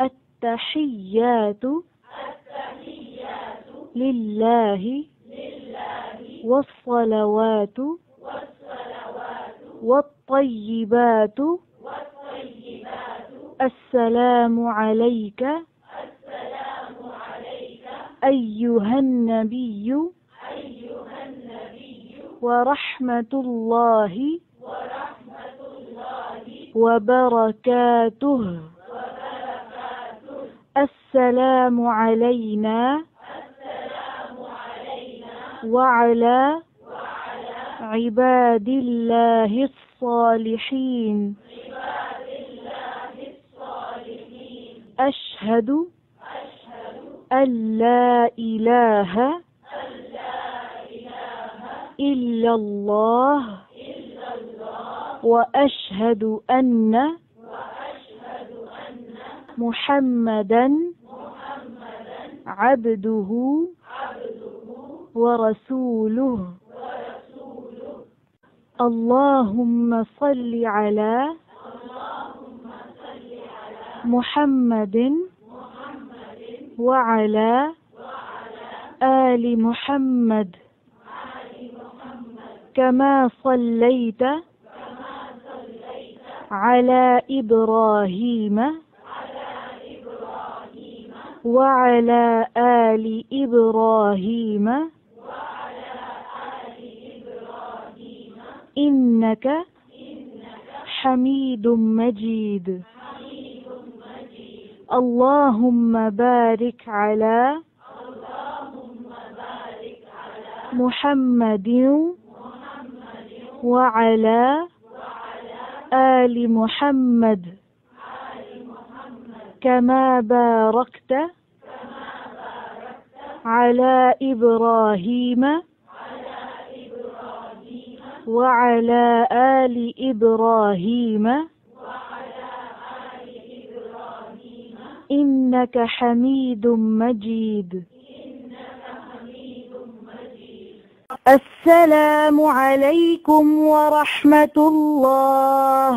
التحيات لله والصلوات والطيبات. السلام عليك أيها النبي ورحمة الله وبركاته. السلام علينا وعلى عباد الله الصالحين. أشهد أن لا إله إلا الله وأشهد أن محمدا عبده ورسوله. اللهم صل على محمد وعلى آل محمد كما صليت على إبراهيم وعلى آل إبراهيم. إنك حميد مجيد. اللهم بارك على محمد وعلى آل محمد. كما باركت على إبراهيم وعلى آل إبراهيم إنك حميد مجيد. السلام عليكم ورحمة الله.